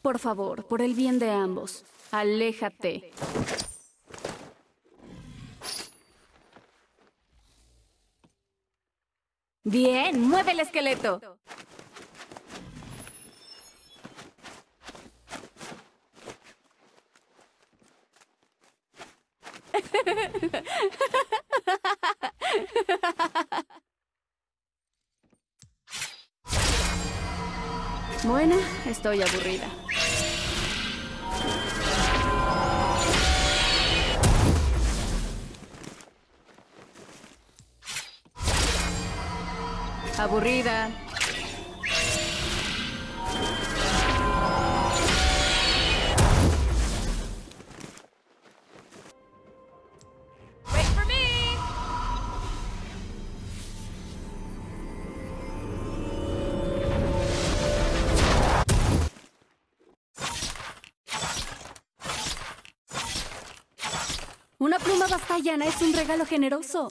Por favor, por el bien de ambos, aléjate. Bien, mueve el esqueleto. Bueno, estoy aburrida. Aburrida. Una pluma bastallana es un regalo generoso.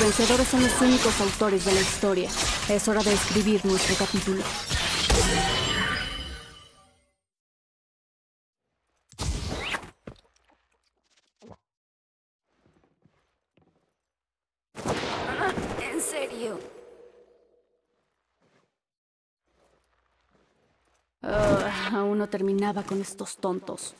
Vencedores son los únicos autores de la historia. Es hora de escribir nuestro capítulo. ¿En serio? Ah, aún no terminaba con estos tontos.